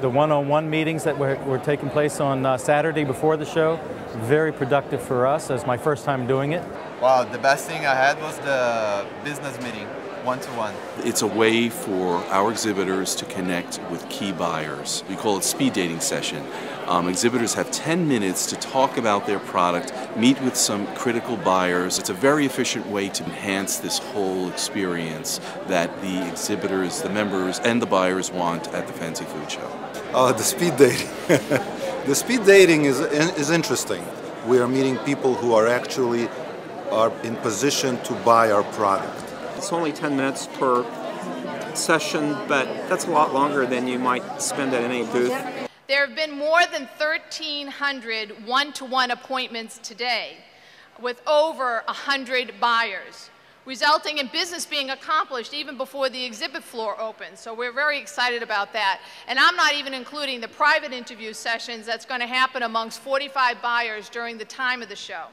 The one-on-one meetings that were, were taking place on uh, Saturday before the show, very productive for us as my first time doing it. Wow, the best thing I had was the business meeting, one to one. It's a way for our exhibitors to connect with key buyers. We call it speed dating session. Um, exhibitors have 10 minutes to talk about their product, meet with some critical buyers. It's a very efficient way to enhance this whole experience that the exhibitors, the members, and the buyers want at the Fancy Food Show. Uh, the speed dating. the speed dating is, is interesting. We are meeting people who are actually are in position to buy our product. It's only 10 minutes per session, but that's a lot longer than you might spend at any booth. There have been more than 1,300 one-to-one appointments today with over 100 buyers, resulting in business being accomplished even before the exhibit floor opens. So we're very excited about that. And I'm not even including the private interview sessions that's going to happen amongst 45 buyers during the time of the show.